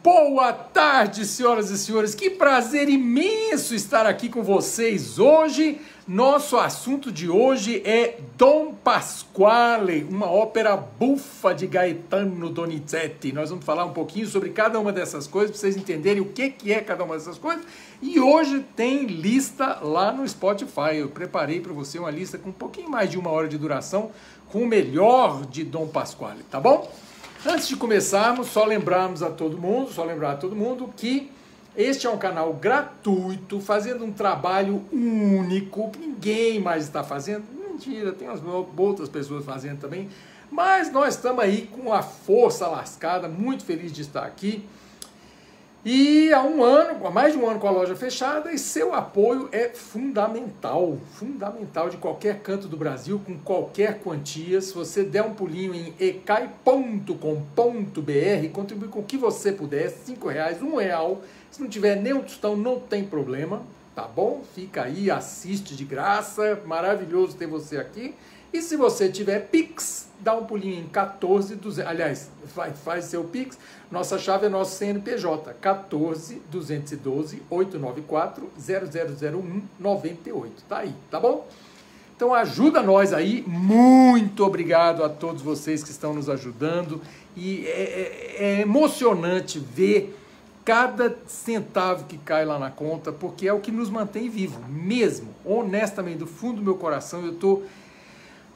Boa tarde, senhoras e senhores. Que prazer imenso estar aqui com vocês hoje. Nosso assunto de hoje é Dom Pasquale, uma ópera bufa de Gaetano Donizetti. Nós vamos falar um pouquinho sobre cada uma dessas coisas para vocês entenderem o que que é cada uma dessas coisas. E hoje tem lista lá no Spotify. Eu preparei para você uma lista com um pouquinho mais de uma hora de duração com o melhor de Dom Pasquale, tá bom? Antes de começarmos, só lembrarmos a todo mundo, só lembrar a todo mundo que este é um canal gratuito, fazendo um trabalho único, que ninguém mais está fazendo. Mentira, tem umas outras pessoas fazendo também, mas nós estamos aí com a força lascada, muito feliz de estar aqui. E há um ano, há mais de um ano com a loja fechada, e seu apoio é fundamental, fundamental de qualquer canto do Brasil, com qualquer quantia. Se você der um pulinho em ecai.com.br, contribui com o que você puder, cinco reais, um real. Se não tiver nem tostão, não tem problema, tá bom? Fica aí, assiste de graça, maravilhoso ter você aqui. E se você tiver Pix, dá um pulinho em 14, 200, aliás, faz, faz seu Pix. Nossa chave é nosso CNPJ, 14 212 894 0001 98. Tá aí, tá bom? Então ajuda nós aí. Muito obrigado a todos vocês que estão nos ajudando. E é, é, é emocionante ver cada centavo que cai lá na conta, porque é o que nos mantém vivo, mesmo, honestamente, do fundo do meu coração, eu estou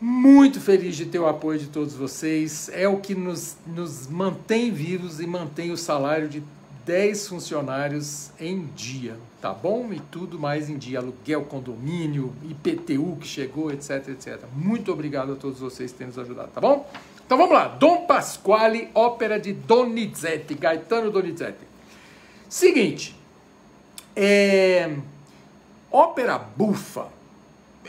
muito feliz de ter o apoio de todos vocês. É o que nos, nos mantém vivos e mantém o salário de 10 funcionários em dia, tá bom? E tudo mais em dia, aluguel, condomínio, IPTU que chegou, etc, etc. Muito obrigado a todos vocês que têm nos ajudado, tá bom? Então vamos lá, Dom Pasquale, ópera de Donizetti, Gaetano Donizetti. Seguinte, é... ópera bufa,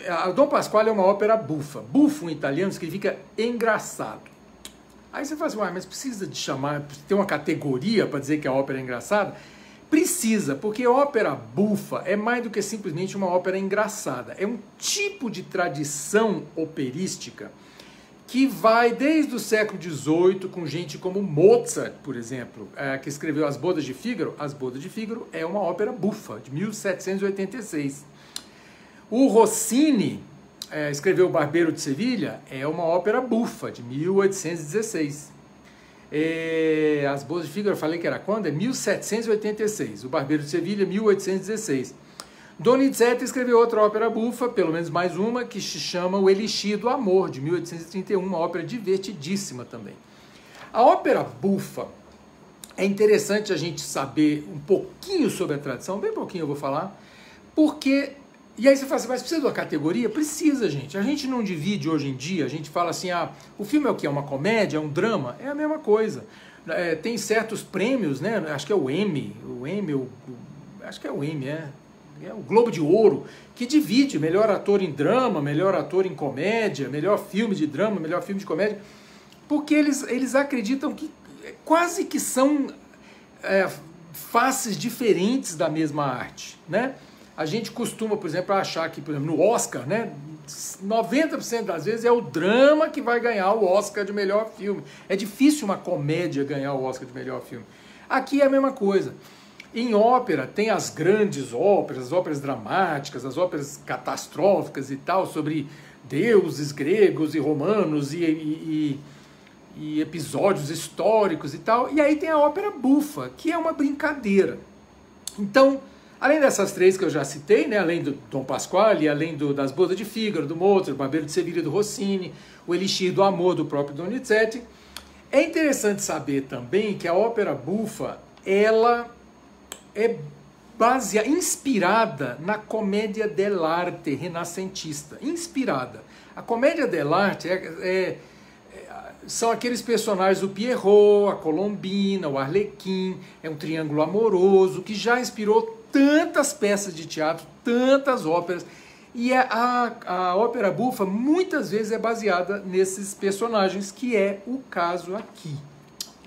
a Dom Pasquale é uma ópera bufa. Bufo em italiano significa engraçado. Aí você fala assim, mas precisa de chamar, ter uma categoria para dizer que a ópera é engraçada? Precisa, porque ópera bufa é mais do que simplesmente uma ópera engraçada. É um tipo de tradição operística que vai desde o século XVIII com gente como Mozart, por exemplo, é, que escreveu As Bodas de Fígaro. As Bodas de Fígaro é uma ópera bufa, de 1786. O Rossini é, escreveu O Barbeiro de Sevilha, é uma ópera bufa, de 1816. É, As Boas de Fígaro, eu falei que era quando? É 1786. O Barbeiro de Sevilha, 1816. Donizetti escreveu outra ópera bufa, pelo menos mais uma, que se chama O Elixir do Amor, de 1831, uma ópera divertidíssima também. A ópera bufa, é interessante a gente saber um pouquinho sobre a tradição, bem pouquinho eu vou falar, porque e aí você fala assim, mas precisa de uma categoria? Precisa, gente. A gente não divide hoje em dia, a gente fala assim, ah, o filme é o que? É uma comédia, é um drama? É a mesma coisa. É, tem certos prêmios, né? Acho que é o Emmy, o Emmy, o, acho que é o Emmy, é. É o Globo de Ouro, que divide melhor ator em drama, melhor ator em comédia, melhor filme de drama, melhor filme de comédia, porque eles, eles acreditam que quase que são é, faces diferentes da mesma arte, né? A gente costuma, por exemplo, achar que, por exemplo, no Oscar, né, 90% das vezes é o drama que vai ganhar o Oscar de melhor filme. É difícil uma comédia ganhar o Oscar de melhor filme. Aqui é a mesma coisa. Em ópera, tem as grandes óperas, as óperas dramáticas, as óperas catastróficas e tal, sobre deuses gregos e romanos e, e, e, e episódios históricos e tal. E aí tem a ópera bufa, que é uma brincadeira. Então, Além dessas três que eu já citei, né, além do Dom Pasquale, além do, das Bodas de Fígaro, do Mozart, do Barbeiro de Sevilha, do Rossini, o Elixir do Amor, do próprio Donizetti, é interessante saber também que a ópera bufa, ela é baseada, inspirada na comédia dell'arte renascentista. Inspirada. A comédia dell'arte é, é, é, são aqueles personagens, o Pierrot, a Colombina, o Arlequim, é um triângulo amoroso que já inspirou tantas peças de teatro, tantas óperas. E a, a, a ópera bufa muitas vezes é baseada nesses personagens, que é o caso aqui.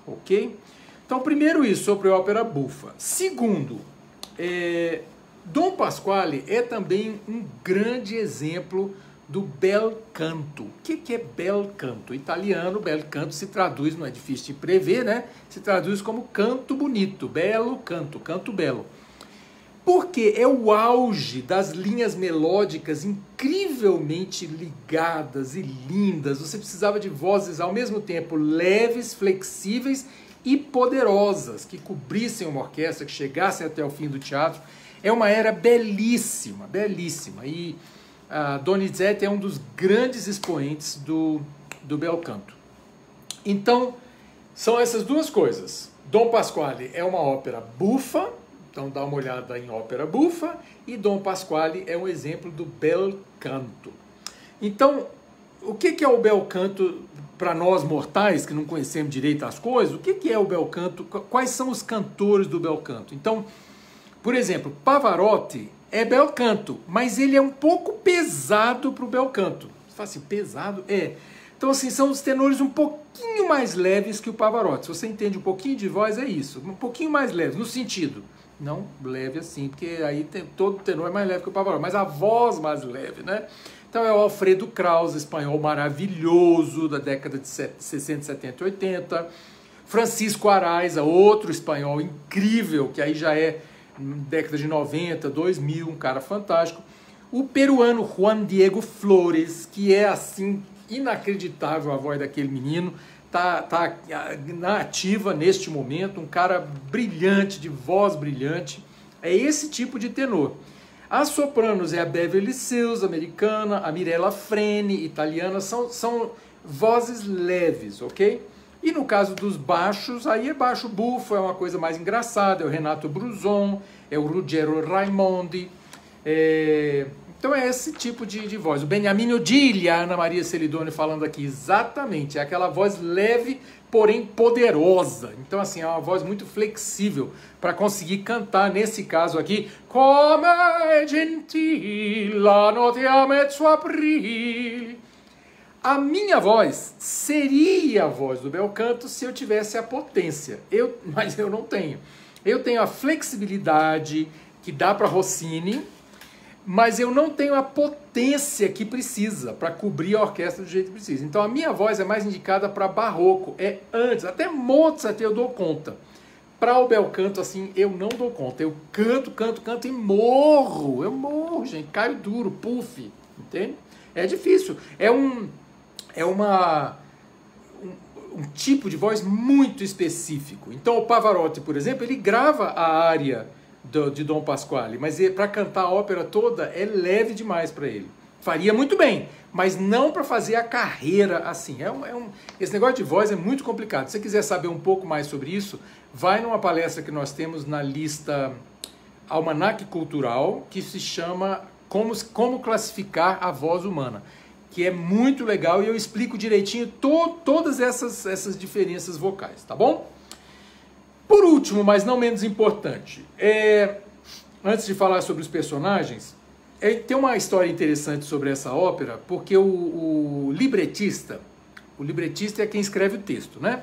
Ok? Então, primeiro isso sobre a ópera bufa. Segundo, é, Dom Pasquale é também um grande exemplo do bel canto. O que, que é bel canto? italiano, bel canto se traduz, não é difícil de prever, né? Se traduz como canto bonito, belo canto, canto belo. Porque é o auge das linhas melódicas incrivelmente ligadas e lindas. Você precisava de vozes ao mesmo tempo leves, flexíveis e poderosas, que cobrissem uma orquestra, que chegassem até o fim do teatro. É uma era belíssima, belíssima. E a Donizetti é um dos grandes expoentes do, do bel canto. Então, são essas duas coisas. Dom Pasquale é uma ópera bufa, então dá uma olhada em ópera bufa, e Dom Pasquale é um exemplo do bel canto. Então, o que é o bel canto para nós mortais que não conhecemos direito as coisas? O que é o bel canto? Quais são os cantores do bel canto? Então, por exemplo, Pavarotti é bel canto, mas ele é um pouco pesado para o bel canto. Você fala assim, pesado? É. Então, assim, são os tenores um pouquinho mais leves que o Pavarotti. Se você entende um pouquinho de voz, é isso. Um pouquinho mais leve, no sentido. Não leve assim, porque aí tem, todo tenor é mais leve que o Pavarotti, mas a voz mais leve, né? Então é o Alfredo Kraus, espanhol maravilhoso da década de 60, 70 e 80. Francisco Arais, outro espanhol incrível, que aí já é década de 90, 2000, um cara fantástico. O peruano Juan Diego Flores, que é assim inacreditável a voz daquele menino, tá, tá na ativa neste momento, um cara brilhante, de voz brilhante. É esse tipo de tenor. As sopranos é a Beverly Sills, americana, a Mirella Freni, italiana, são, são vozes leves, ok? E no caso dos baixos, aí é baixo bufo, é uma coisa mais engraçada, é o Renato Bruzon, é o Ruggero Raimondi. É... Então é esse tipo de, de voz. O Beniamino Diglia, Ana Maria Celidoni falando aqui, exatamente, é aquela voz leve, porém poderosa. Então assim, é uma voz muito flexível para conseguir cantar, nesse caso aqui, Come gentil la notte a mezzo aprile a minha voz seria a voz do bel canto se eu tivesse a potência. Eu, mas eu não tenho. Eu tenho a flexibilidade que dá para Rossini, mas eu não tenho a potência que precisa para cobrir a orquestra do jeito que precisa. Então a minha voz é mais indicada para barroco, é antes, até Mozart eu dou conta. Para o bel canto assim, eu não dou conta. Eu canto, canto, canto e morro. Eu morro, gente, caio duro, puff, entende? É difícil. É um é uma um, um, tipo de voz muito específico. Então o Pavarotti, por exemplo, ele grava a área do, de Dom Pasquale, mas para cantar a ópera toda é leve demais para ele. Faria muito bem, mas não para fazer a carreira assim. É um, é um, esse negócio de voz é muito complicado. Se você quiser saber um pouco mais sobre isso, vai numa palestra que nós temos na lista Almanac Cultural, que se chama Como, Como Classificar a Voz Humana que é muito legal e eu explico direitinho to todas essas, essas diferenças vocais, tá bom? Último, mas não menos importante, é, antes de falar sobre os personagens, é, tem uma história interessante sobre essa ópera, porque o, o libretista, o libretista é quem escreve o texto, né?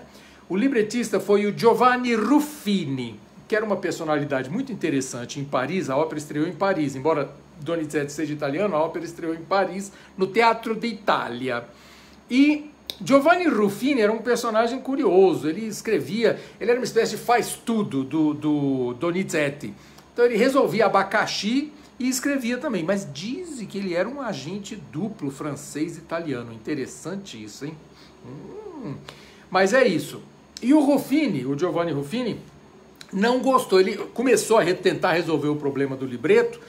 O libretista foi o Giovanni Ruffini, que era uma personalidade muito interessante em Paris, a ópera estreou em Paris, embora Donizetti seja italiano, a ópera estreou em Paris, no Teatro d'Italia. E Giovanni Ruffini era um personagem curioso, ele escrevia, ele era uma espécie de faz-tudo do, do Donizetti. Então ele resolvia abacaxi e escrevia também, mas dizem que ele era um agente duplo francês-italiano. Interessante isso, hein? Hum. Mas é isso. E o Ruffini, o Giovanni Ruffini, não gostou. Ele começou a tentar resolver o problema do libreto,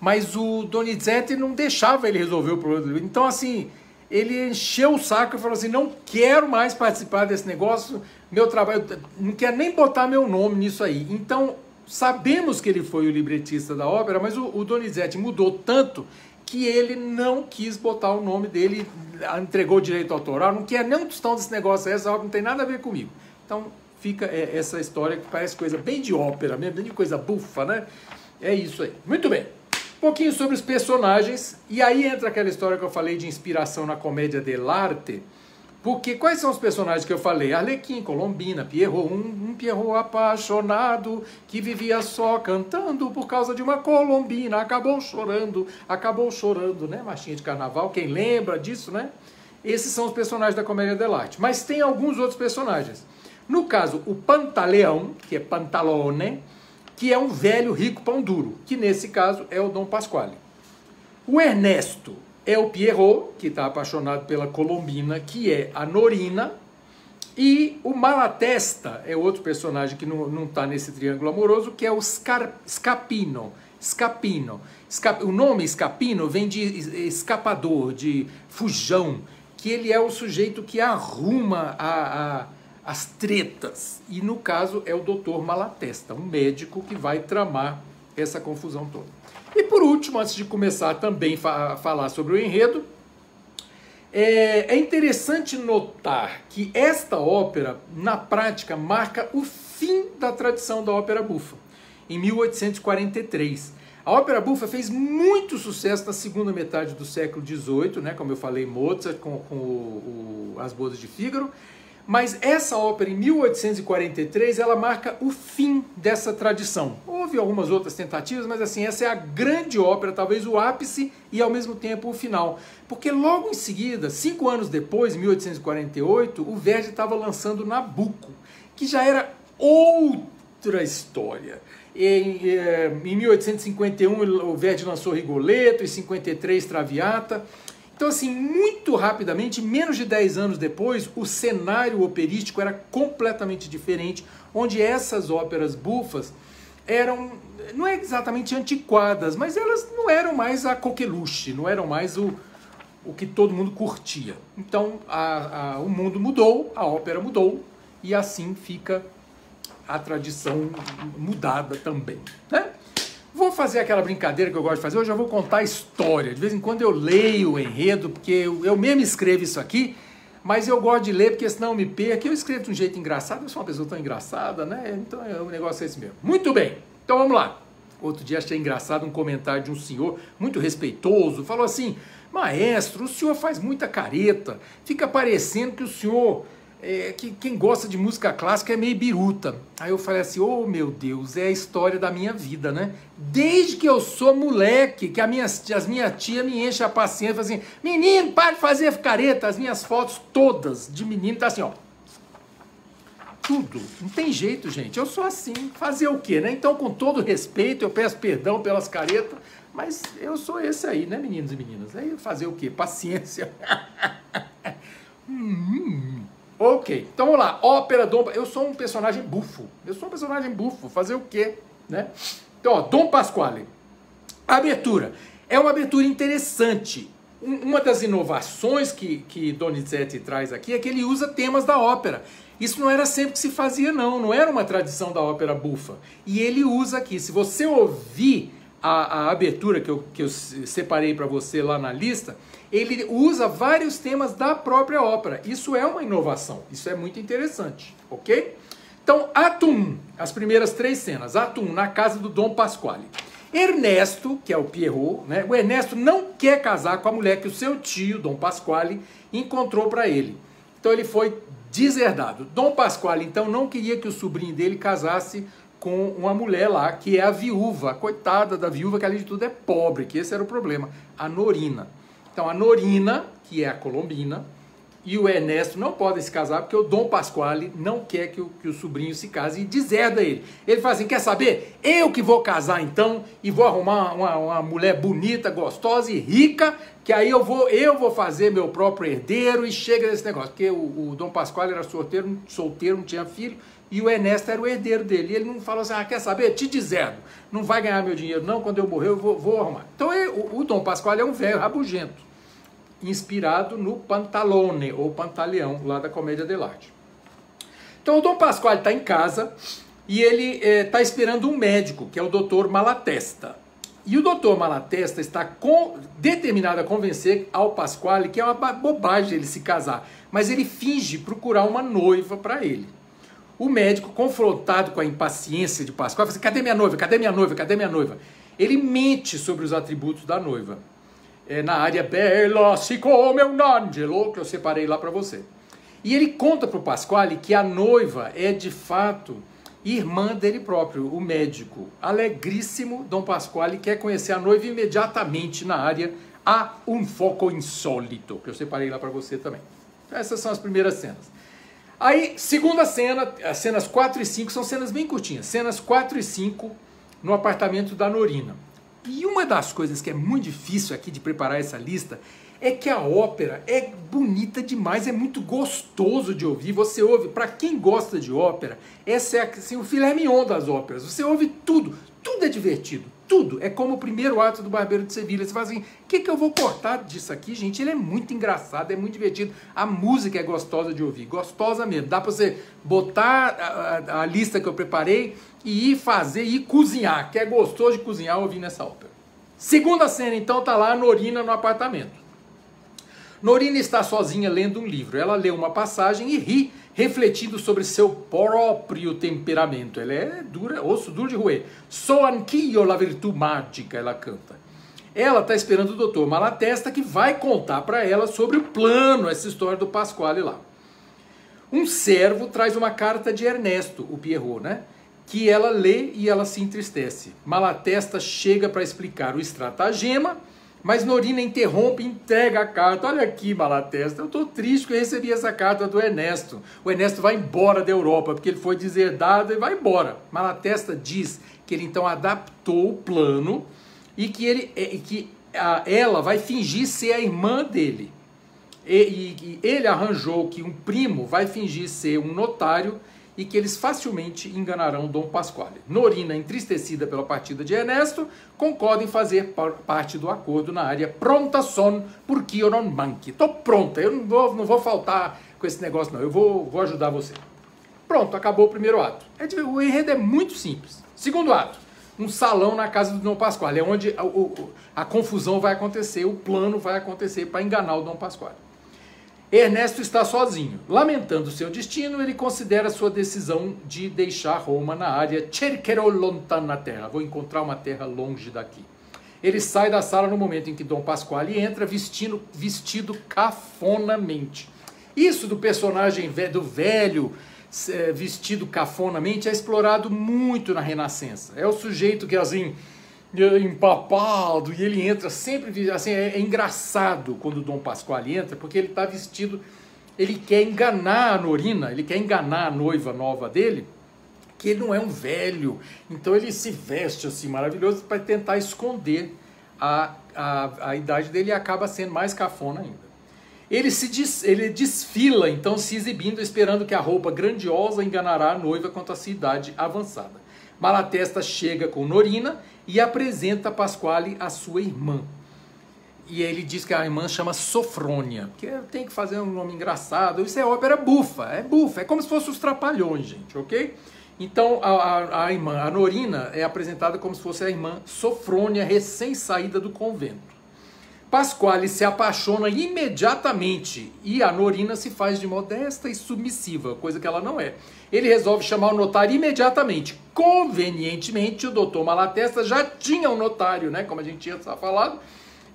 mas o Donizetti não deixava ele resolver o problema do livro. Então, assim, ele encheu o saco e falou assim: não quero mais participar desse negócio, meu trabalho, não quero nem botar meu nome nisso aí. Então, sabemos que ele foi o libretista da ópera, mas o, o Donizetti mudou tanto que ele não quis botar o nome dele, entregou o direito autoral, não quer nem um tostão desse negócio, essa ópera não tem nada a ver comigo. Então, fica é, essa história que parece coisa bem de ópera mesmo, bem de coisa bufa, né? É isso aí. Muito bem. Um pouquinho sobre os personagens, e aí entra aquela história que eu falei de inspiração na comédia dell'arte, Porque quais são os personagens que eu falei? Arlequim, Colombina, Pierrot, um, um Pierrot apaixonado que vivia só cantando por causa de uma Colombina, acabou chorando, acabou chorando, né? Marchinha de carnaval, quem lembra disso, né? Esses são os personagens da comédia dell'arte. Mas tem alguns outros personagens. No caso, o Pantaleão, que é Pantalone, que é um velho rico pão duro, que nesse caso é o Dom Pasquale. O Ernesto é o Pierrot, que está apaixonado pela Colombina, que é a Norina. E o Malatesta é outro personagem que não está nesse triângulo amoroso, que é o Scar Scapino. Scapino. O nome Scapino vem de escapador, de fujão, que ele é o sujeito que arruma a, a, as tretas. E no caso é o doutor Malatesta, um médico que vai tramar essa confusão toda. E por último, antes de começar também a falar sobre o enredo, é, é interessante notar que esta ópera, na prática, marca o fim da tradição da ópera bufa, em 1843. A ópera bufa fez muito sucesso na segunda metade do século XVIII, né, como eu falei, Mozart com, com o, o, As Bodas de Fígaro, mas essa ópera, em 1843, ela marca o fim dessa tradição. Houve algumas outras tentativas, mas assim, essa é a grande ópera, talvez o ápice e ao mesmo tempo o final. Porque logo em seguida, cinco anos depois, em 1848, o Verdi estava lançando Nabucco, que já era outra história. Em, em 1851 o Verdi lançou Rigoletto, em 53 Traviata. Então, assim, muito rapidamente, menos de 10 anos depois, o cenário operístico era completamente diferente, onde essas óperas bufas eram, não é exatamente antiquadas, mas elas não eram mais a coqueluche, não eram mais o, o que todo mundo curtia. Então, a, a, o mundo mudou, a ópera mudou, e assim fica a tradição mudada também. Né? Vou fazer aquela brincadeira que eu gosto de fazer. Hoje eu vou contar história. De vez em quando eu leio o enredo, porque eu, eu mesmo escrevo isso aqui, mas eu gosto de ler, porque senão eu me perco. Eu escrevo de um jeito engraçado, eu sou uma pessoa tão engraçada, né? Então é, o negócio é esse mesmo. Muito bem, então vamos lá. Outro dia achei engraçado um comentário de um senhor muito respeitoso. Falou assim: Maestro, o senhor faz muita careta, fica parecendo que o senhor é, que quem gosta de música clássica é meio biruta. Aí eu falei assim, oh meu Deus, é a história da minha vida, né? Desde que eu sou moleque, que a minha, as minha tia me enche a paciência, fala assim, menino, para de fazer careta, as minhas fotos todas de menino tá assim, ó. Tudo, não tem jeito, gente. Eu sou assim, fazer o quê, né? Então, com todo respeito, eu peço perdão pelas caretas, mas eu sou esse aí, né, meninos e meninas? Aí fazer o quê? Paciência. hum. Ok, então vamos lá. Ópera Dom. Eu sou um personagem bufo. Eu sou um personagem bufo. Fazer o quê? Né? Então, ó, Dom Pasquale. Abertura. É uma abertura interessante. Uma das inovações que, que Donizetti traz aqui é que ele usa temas da ópera. Isso não era sempre que se fazia, não. Não era uma tradição da ópera bufa. E ele usa aqui. Se você ouvir a, a abertura que eu, que eu separei para você lá na lista, ele usa vários temas da própria ópera. Isso é uma inovação, isso é muito interessante, ok? Então, ato 1, as primeiras três cenas. Ato 1, na casa do Dom Pasquale. Ernesto, que é o Pierrot, né? o Ernesto não quer casar com a mulher que o seu tio, Dom Pasquale, encontrou para ele. Então ele foi deserdado. Dom Pasquale, então, não queria que o sobrinho dele casasse com uma mulher lá, que é a viúva, a coitada da viúva, que além de tudo é pobre, que esse era o problema, a Norina. Então a Norina, que é a colombina, e o Ernesto não podem se casar porque o Dom Pasquale não quer que o, que o sobrinho se case e deserda ele. Ele fala assim: quer saber? Eu que vou casar então e vou arrumar uma, uma mulher bonita, gostosa e rica, que aí eu vou, eu vou fazer meu próprio herdeiro e chega nesse negócio. Porque o, o Dom Pasquale era solteiro, solteiro, não tinha filho, e o Ernesto era o herdeiro dele. E ele não falou assim: ah, quer saber? Te deserdo. Não vai ganhar meu dinheiro, não. Quando eu morrer, eu vou, vou arrumar. Então ele, o, o Dom Pasquale é um velho rabugento inspirado no Pantalone, ou Pantaleão, lá da Comédia dell'arte. Então o Dom Pasquale está em casa e ele está eh, é, esperando um médico, que é o doutor Malatesta. E o doutor Malatesta está com, determinado a convencer ao Pasquale que é uma bobagem ele se casar, mas ele finge procurar uma noiva para ele. O médico, confrontado com a impaciência de Pasquale, fala assim, cadê minha noiva, cadê minha noiva, cadê minha noiva? Ele mente sobre os atributos da noiva é, na área Bella, come un angelo, que eu separei lá para você. E ele conta para o Pasquale que a noiva é de fato irmã dele próprio, o médico. Alegríssimo, Dom Pasquale quer conhecer a noiva imediatamente na área a um foco insólito, que eu separei lá para você também. Essas são as primeiras cenas. Aí, segunda cena, as cenas 4 e 5 são cenas bem curtinhas. Cenas 4 e 5 no apartamento da Norina. E uma das coisas que é muito difícil aqui de preparar essa lista é que a ópera é bonita demais, é muito gostoso de ouvir. Você ouve, para quem gosta de ópera, essa é assim, o filé mignon das óperas. Você ouve tudo, tudo é divertido, tudo. É como o primeiro ato do Barbeiro de Sevilha. Você fala assim: o que, que eu vou cortar disso aqui, gente? Ele é muito engraçado, é muito divertido. A música é gostosa de ouvir, gostosa mesmo. Dá para você botar a, a, a lista que eu preparei e ir fazer, ir cozinhar, que é gostoso de cozinhar ouvindo essa ópera. Segunda cena, então, tá lá a Norina no apartamento. Norina está sozinha lendo um livro. Ela lê uma passagem e ri, refletindo sobre seu próprio temperamento. Ela é dura, osso duro de roer. Sou anch'io la virtù mágica, ela canta. Ela está esperando o doutor Malatesta que vai contar para ela sobre o plano, essa história do Pasquale lá. Um servo traz uma carta de Ernesto, o Pierrot, né? Que ela lê e ela se entristece. Malatesta chega para explicar o estratagema mas Norina interrompe e entrega a carta. Olha aqui, Malatesta, eu estou triste que eu recebi essa carta do Ernesto. O Ernesto vai embora da Europa, porque ele foi deserdado e vai embora. Malatesta diz que ele então adaptou o plano e que, ele, e que a, ela vai fingir ser a irmã dele. E, e, e ele arranjou que um primo vai fingir ser um notário e que eles facilmente enganarão Dom Pasquale. Norina, entristecida pela partida de Ernesto, concorda em fazer parte do acordo na área pronta son porque eu não manque. Estou pronta, eu não vou, não vou faltar com esse negócio não, eu vou, vou ajudar você. Pronto, acabou o primeiro ato. É o enredo é muito simples. Segundo ato, um salão na casa do Dom Pasquale, é onde a, a, a confusão vai acontecer, o plano vai acontecer para enganar o Dom Pasquale. Ernesto está sozinho. Lamentando seu destino, ele considera sua decisão de deixar Roma na área Cercherò lontana terra. Vou encontrar uma terra longe daqui. Ele sai da sala no momento em que Dom Pasquale entra vestindo, vestido cafonamente. Isso do personagem do velho eh, vestido cafonamente é explorado muito na Renascença. É o sujeito que assim empapado, e ele entra sempre, assim, é, é engraçado quando o Dom Pascoal entra, porque ele está vestido, ele quer enganar a Norina, ele quer enganar a noiva nova dele, que ele não é um velho, então ele se veste assim maravilhoso para tentar esconder a, a, a idade dele e acaba sendo mais cafona ainda. Ele, se ele desfila, então, se exibindo, esperando que a roupa grandiosa enganará a noiva quanto à sua idade avançada. Malatesta chega com Norina e apresenta Pasquale a sua irmã. E ele diz que a irmã chama Sofrônia, que tem que fazer um nome engraçado. Isso é ópera bufa, é bufa, é como se fosse os trapalhões, gente, ok? Então a, a, a irmã, a Norina, é apresentada como se fosse a irmã Sofrônia, recém-saída do convento. Pasquale se apaixona imediatamente e a Norina se faz de modesta e submissiva, coisa que ela não é. Ele resolve chamar o notário imediatamente. Convenientemente, o doutor Malatesta já tinha um notário, né, como a gente tinha falado,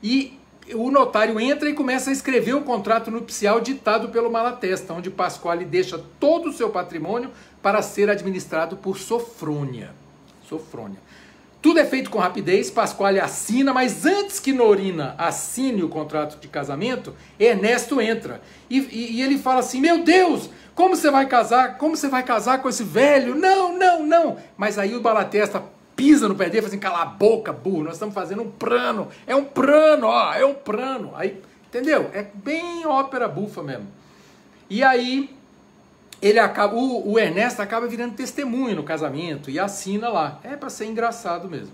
e o notário entra e começa a escrever o contrato nupcial ditado pelo Malatesta, onde Pasquale deixa todo o seu patrimônio para ser administrado por Sofrônia. Sofrônia. Tudo é feito com rapidez, Pasquale assina, mas antes que Norina assine o contrato de casamento, Ernesto entra. E, e, e, ele fala assim: Meu Deus, como você vai casar? Como você vai casar com esse velho? Não, não, não. Mas aí o Balatesta pisa no pé dele e fala assim: Cala a boca, burro, nós estamos fazendo um plano. É um plano, ó, é um plano. Aí, entendeu? É bem ópera bufa mesmo. E aí ele acaba, o, o, Ernesto acaba virando testemunha no casamento e assina lá. É para ser engraçado mesmo.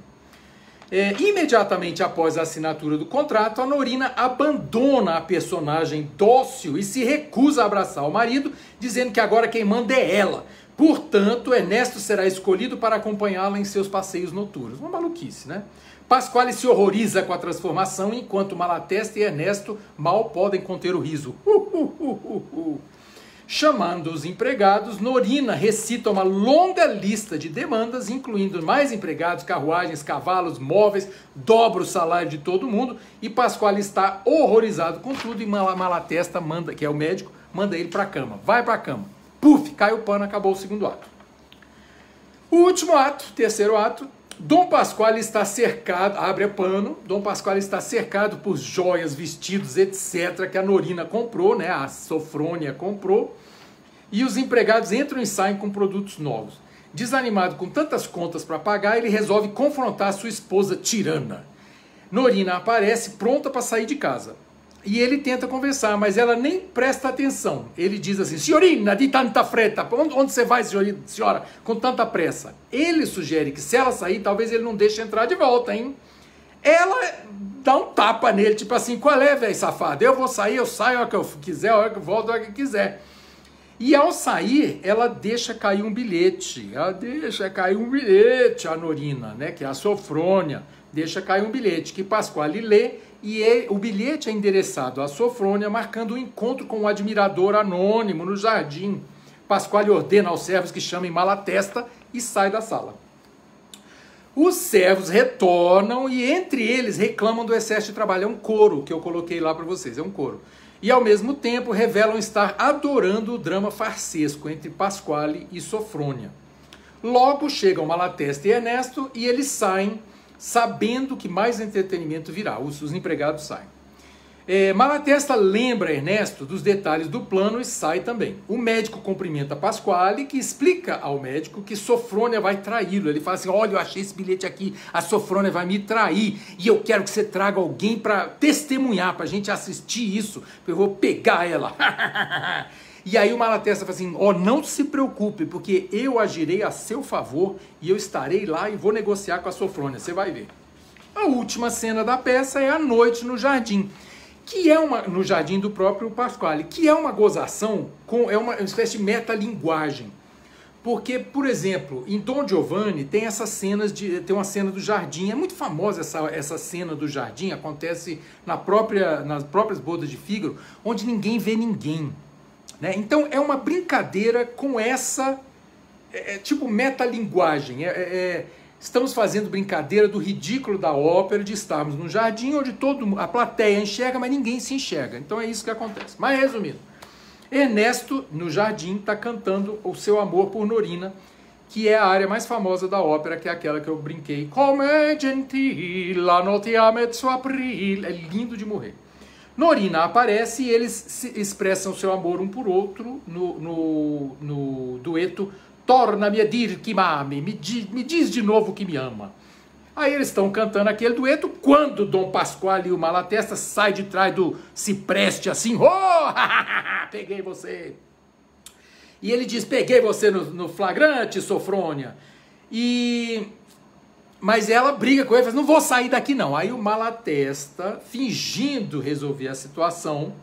É, imediatamente após a assinatura do contrato, a Norina abandona a personagem dócil e se recusa a abraçar o marido, dizendo que agora quem manda é ela. Portanto, Ernesto será escolhido para acompanhá-la em seus passeios noturnos. Uma maluquice, né? Pasquale se horroriza com a transformação, enquanto Malatesta e Ernesto mal podem conter o riso. Uh, uh, uh, uh, uh. Chamando os empregados, Norina recita uma longa lista de demandas, incluindo mais empregados, carruagens, cavalos, móveis, dobra o salário de todo mundo, e Pascoal está horrorizado com tudo, e Malatesta manda, que é o médico, manda ele para a cama. Vai para a cama. Puf, cai o pano, acabou o segundo ato. O último ato, terceiro ato, Dom Pascoal está cercado, abre o pano, Dom Pascoal está cercado por joias, vestidos, etc., que a Norina comprou, né? A Sofrônia comprou, e os empregados entram e saem com produtos novos. Desanimado com tantas contas para pagar, ele resolve confrontar sua esposa tirana. Norina aparece pronta para sair de casa. E ele tenta conversar, mas ela nem presta atenção. Ele diz assim: Senhorina, de tanta freta, onde, onde você vai, senhora, com tanta pressa? Ele sugere que se ela sair, talvez ele não deixe entrar de volta, hein? Ela dá um tapa nele, tipo assim: qual é, velho safado? Eu vou sair, eu saio a hora que eu quiser, a hora que eu volto, a hora que eu quiser. E ao sair, ela deixa cair um bilhete. Ela deixa cair um bilhete, a Norina, né? Que é a Sofrônia. Deixa cair um bilhete que Pasquale lê e é, o bilhete é endereçado a Sofrônia, marcando um encontro com um admirador anônimo no jardim. Pasquale ordena aos servos que chamem Malatesta e sai da sala. Os servos retornam e entre eles reclamam do excesso de trabalho. É um coro que eu coloquei lá para vocês, é um coro. E ao mesmo tempo revelam estar adorando o drama farsesco entre Pasquale e Sofrônia. Logo chegam Malatesta e Ernesto e eles saem sabendo que mais entretenimento virá. Os, os empregados saem. É, Malatesta lembra Ernesto dos detalhes do plano e sai também. O médico cumprimenta Pasquale, que explica ao médico que Sofrônia vai traí-lo. Ele fala assim: Olha, eu achei esse bilhete aqui, a Sofrônia vai me trair e eu quero que você traga alguém para testemunhar, para a gente assistir isso, eu vou pegar ela. E aí o Malatesta fala assim: ó, oh, não se preocupe, porque eu agirei a seu favor e eu estarei lá e vou negociar com a Sofrônia, você vai ver. A última cena da peça é a noite no jardim, que é uma no jardim do próprio Pasquale, que é uma gozação com é uma espécie de metalinguagem. Porque, por exemplo, em Dom Giovanni tem essas cenas de tem uma cena do jardim, é muito famosa essa, essa cena do jardim, acontece na própria nas próprias bodas de Fígaro, onde ninguém vê ninguém. Né? Então é uma brincadeira com essa é, é tipo metalinguagem. É, é, é, estamos fazendo brincadeira do ridículo da ópera de estarmos num jardim onde todo a plateia enxerga, mas ninguém se enxerga. Então é isso que acontece. Mas resumindo, Ernesto no jardim está cantando o seu amor por Norina, que é a área mais famosa da ópera, que é aquela que eu brinquei. Come gentil, la notte a mezzo april. É lindo de morrer. Norina aparece e eles expressam seu amor um por outro no, no, no dueto Torna-me a dir que mame, me, me diz de novo que me ama. Aí eles estão cantando aquele dueto quando Dom Pascoal e o Malatesta sai de trás do cipreste assim, oh, peguei você. E ele diz, peguei você no, no flagrante, Sofrônia. E mas ela briga com ele, fala, não vou sair daqui não. Aí o Malatesta, fingindo resolver a situação,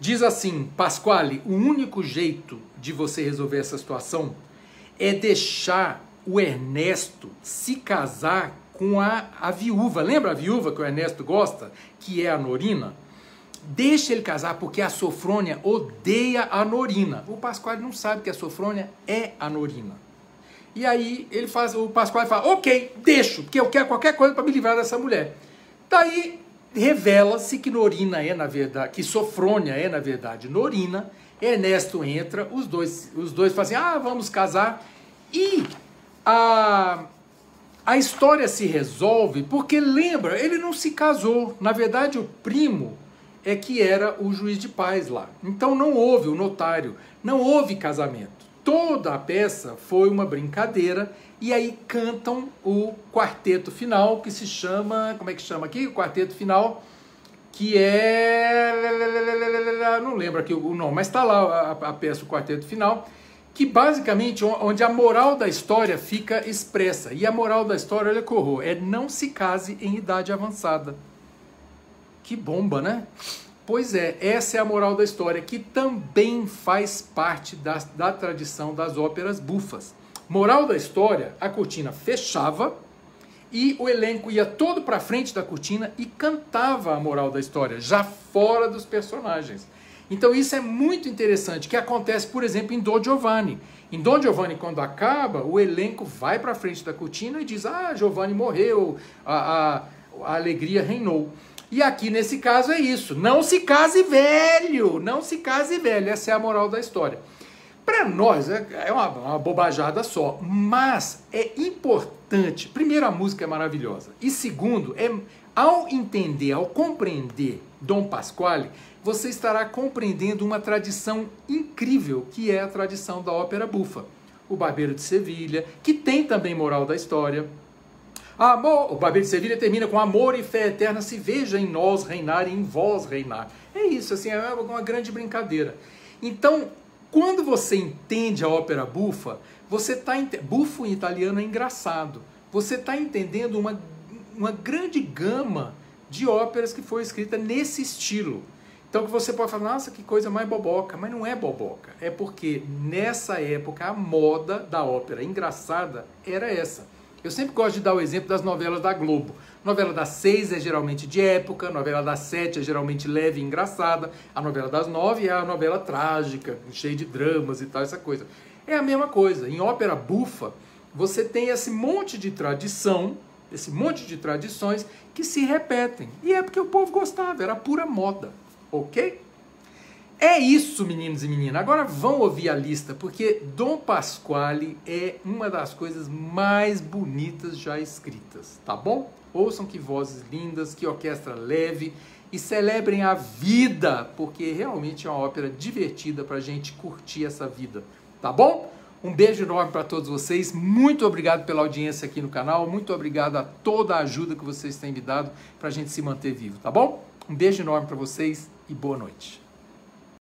diz assim, Pasquale, o único jeito de você resolver essa situação é deixar o Ernesto se casar com a, a viúva. Lembra a viúva que o Ernesto gosta, que é a Norina? Deixa ele casar porque a Sofrônia odeia a Norina. O Pasquale não sabe que a Sofrônia é a Norina. E aí ele faz, o Pascoal fala, ok, deixo, porque eu quero qualquer coisa para me livrar dessa mulher. Daí revela-se que Norina é, na verdade, que Sofrônia é, na verdade, Norina. Ernesto entra, os dois, os dois fazem, ah, vamos casar. E a, a história se resolve porque, lembra, ele não se casou. Na verdade, o primo é que era o juiz de paz lá. Então não houve o notário, não houve casamento toda a peça foi uma brincadeira e aí cantam o quarteto final que se chama, como é que chama aqui? O quarteto final que é não lembro aqui o nome, mas está lá a, a, peça o quarteto final que basicamente onde a moral da história fica expressa e a moral da história olha corro é não se case em idade avançada. Que bomba, né? Pois é, essa é a moral da história, que também faz parte da, da tradição das óperas bufas. Moral da história, a cortina fechava e o elenco ia todo para frente da cortina e cantava a moral da história, já fora dos personagens. Então isso é muito interessante, que acontece, por exemplo, em Don Giovanni. Em Don Giovanni, quando acaba, o elenco vai para frente da cortina e diz: Ah, Giovanni morreu, a, a, a alegria reinou. E aqui nesse caso é isso. Não se case velho, não se case velho. Essa é a moral da história. Para nós é, é uma, uma, bobajada só, mas é importante. Primeiro, a música é maravilhosa. E segundo, é ao entender, ao compreender Dom Pasquale, você estará compreendendo uma tradição incrível que é a tradição da ópera bufa. O Barbeiro de Sevilha, que tem também moral da história, Amor, o Barbeiro de Sevilha termina com amor e fé eterna se veja em nós reinar e em vós reinar. É isso, assim, é uma grande brincadeira. Então, quando você entende a ópera bufa, você está bufo em italiano é engraçado. Você está entendendo uma, uma grande gama de óperas que foi escrita nesse estilo. Então que você pode falar, nossa, que coisa mais boboca, mas não é boboca. É porque nessa época a moda da ópera engraçada era essa. Eu sempre gosto de dar o exemplo das novelas da Globo. Novela das seis é geralmente de época, novela das sete é geralmente leve e engraçada, a novela das nove é a novela trágica, cheia de dramas e tal, essa coisa. É a mesma coisa. Em ópera bufa, você tem esse monte de tradição, esse monte de tradições que se repetem. E é porque o povo gostava, era pura moda, ok? É isso, meninos e meninas. Agora vão ouvir a lista, porque Dom Pasquale é uma das coisas mais bonitas já escritas, tá bom? Ouçam que vozes lindas, que orquestra leve e celebrem a vida, porque realmente é uma ópera divertida para a gente curtir essa vida, tá bom? Um beijo enorme para todos vocês. Muito obrigado pela audiência aqui no canal. Muito obrigado a toda a ajuda que vocês têm me dado para a gente se manter vivo, tá bom? Um beijo enorme para vocês e boa noite.